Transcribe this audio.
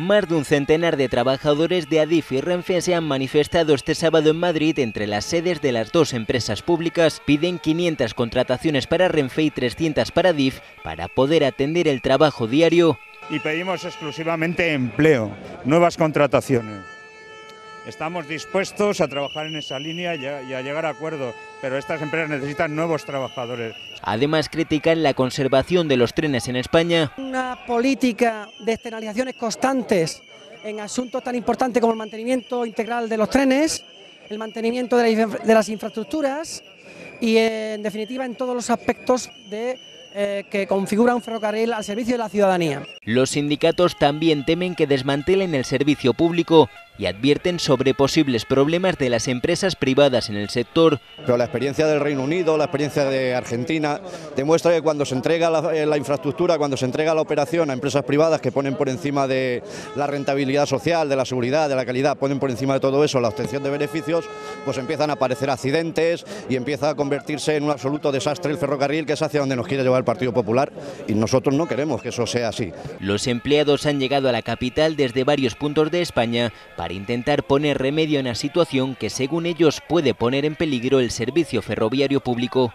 Más de un centenar de trabajadores de Adif y Renfe se han manifestado este sábado en Madrid entre las sedes de las dos empresas públicas. Piden 500 contrataciones para Renfe y 300 para Adif para poder atender el trabajo diario. Y pedimos exclusivamente empleo, nuevas contrataciones. Estamos dispuestos a trabajar en esa línea y a, llegar a acuerdos, pero estas empresas necesitan nuevos trabajadores. Además critican la conservación de los trenes en España. Una política de externalizaciones constantes en asuntos tan importantes como el mantenimiento integral de los trenes, el mantenimiento de las infraestructuras y en definitiva en todos los aspectos de eh, que configura un ferrocarril al servicio de la ciudadanía. Los sindicatos también temen que desmantelen el servicio público y advierten sobre posibles problemas de las empresas privadas en el sector. Pero la experiencia del Reino Unido, la experiencia de Argentina, demuestra que cuando se entrega la, eh, infraestructura, cuando se entrega la operación a empresas privadas que ponen por encima de la rentabilidad social, de la seguridad, de la calidad, ponen por encima de todo eso la obtención de beneficios, pues empiezan a aparecer accidentes y empieza a convertirse en un absoluto desastre el ferrocarril, que es hacia donde nos quiere llevar el Partido Popular y nosotros no queremos que eso sea así. Los empleados han llegado a la capital desde varios puntos de España para intentar poner remedio a una situación que según ellos puede poner en peligro el servicio ferroviario público.